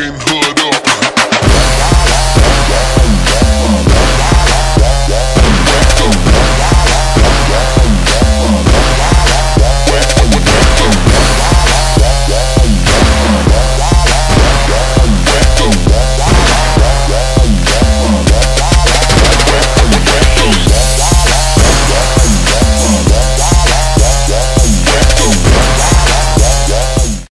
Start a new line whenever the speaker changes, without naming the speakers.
fucking hood.